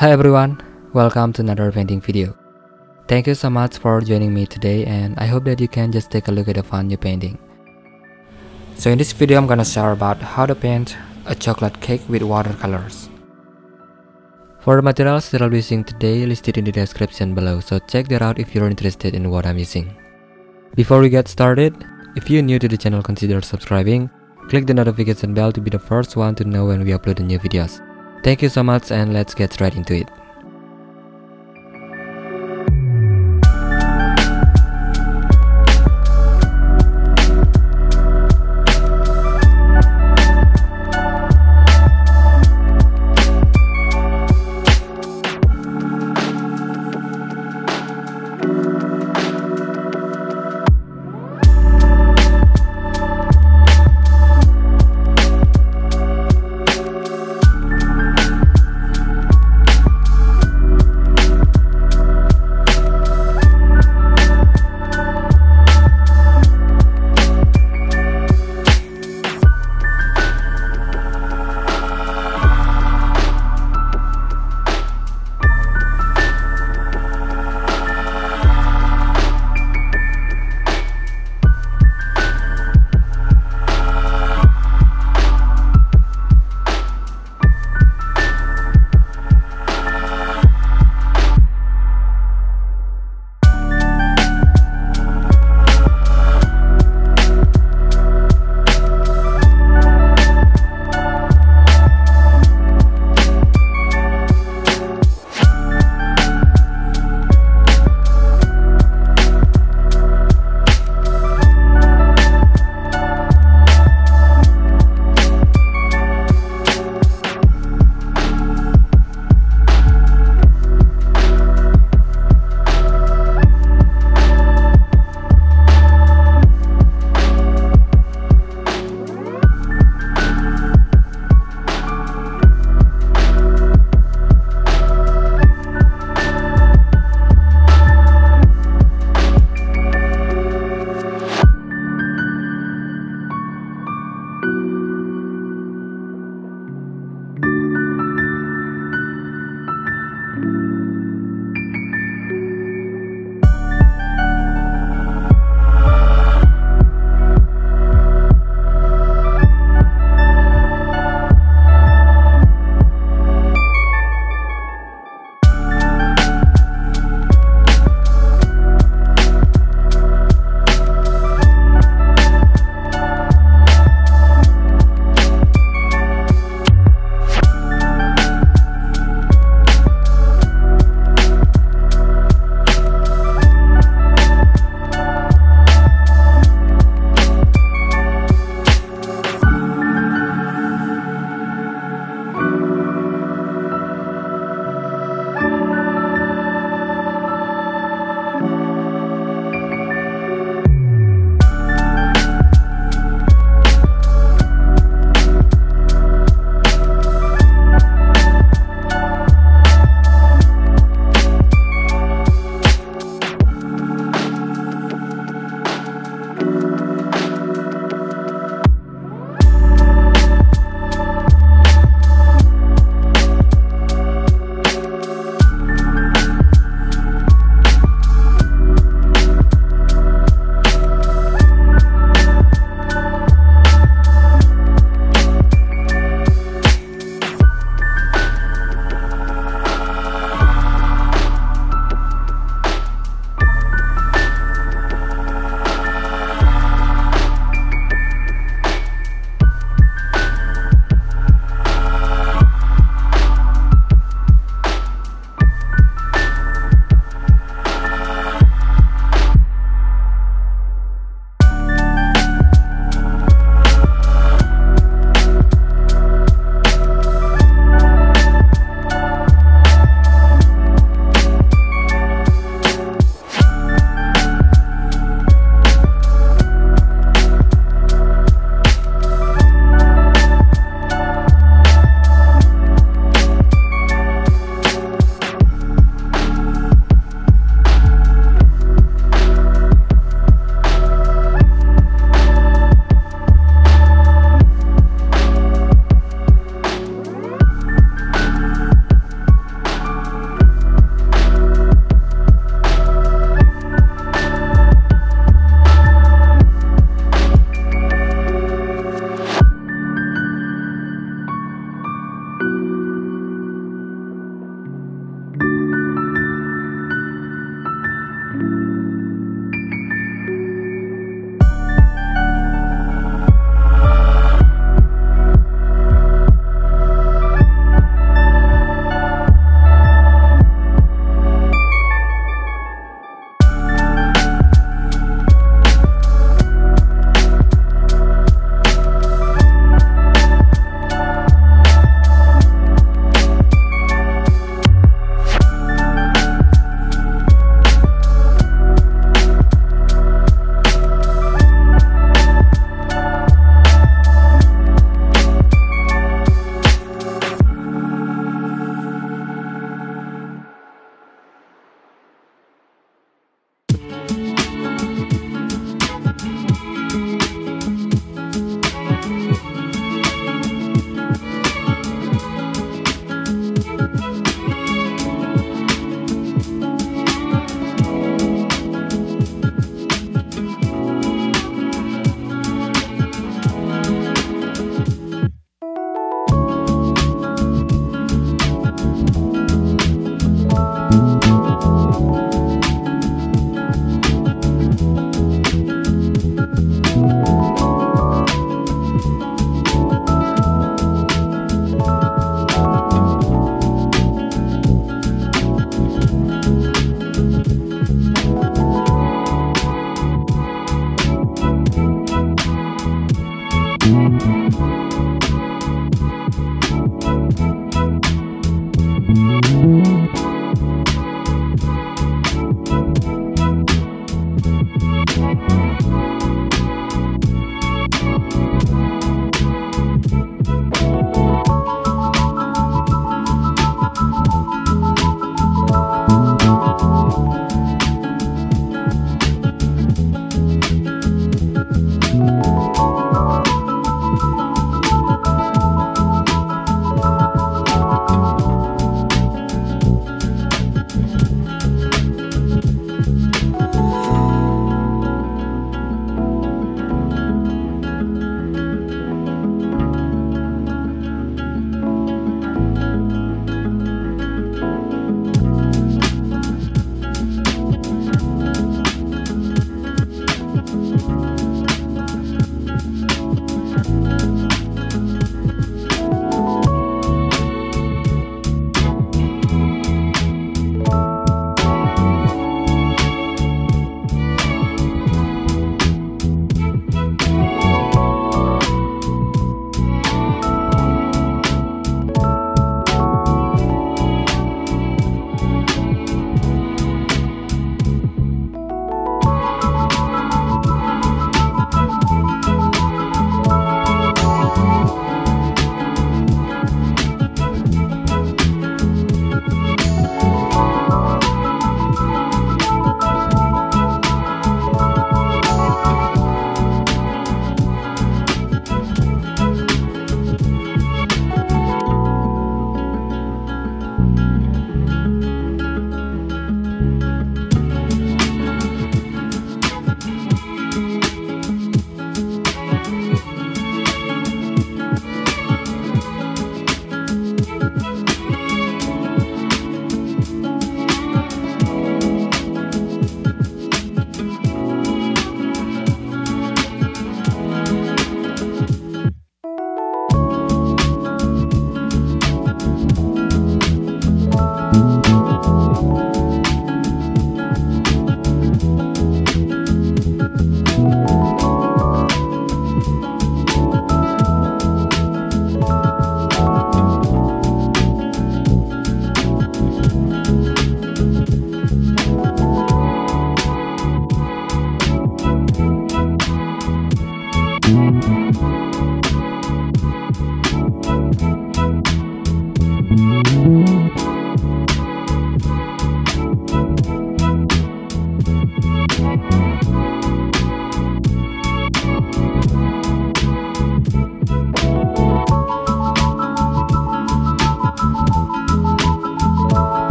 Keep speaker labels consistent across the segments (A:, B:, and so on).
A: Hi everyone, welcome to another painting video. Thank you so much for joining me today and I hope that you can just take a look at the fun new painting. So in this video I'm gonna share about how to paint a chocolate cake with watercolors. For the materials that I'll be using today listed in the description below so check that out if you're interested in what I'm using. Before we get started, if you're new to the channel consider subscribing, click the notification bell to be the first one to know when we upload new videos. Thank you so much and let's get straight into it.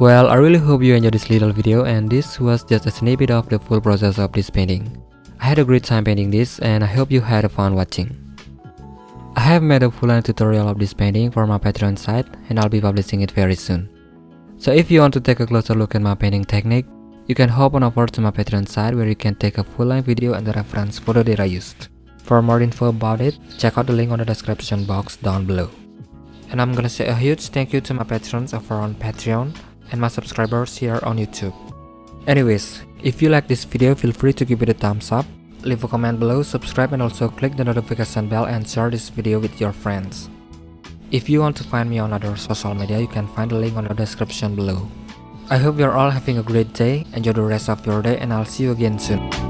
A: Well, I really hope you enjoyed this little video and this was just a snippet of the full process of this painting. I had a great time painting this and I hope you had fun watching. I have made a full-length tutorial of this painting for my Patreon site and I'll be publishing it very soon. So if you want to take a closer look at my painting technique, you can hop on over to my Patreon site where you can take a full-length video and the reference photo that I used. For more info about it, check out the link on the description box down below. And I'm gonna say a huge thank you to my patrons over on Patreon and my subscribers here on YouTube. Anyways, if you like this video, feel free to give it a thumbs up, leave a comment below, subscribe and also click the notification bell and share this video with your friends. If you want to find me on other social media, you can find the link on the description below. I hope you're all having a great day, enjoy the rest of your day and I'll see you again soon.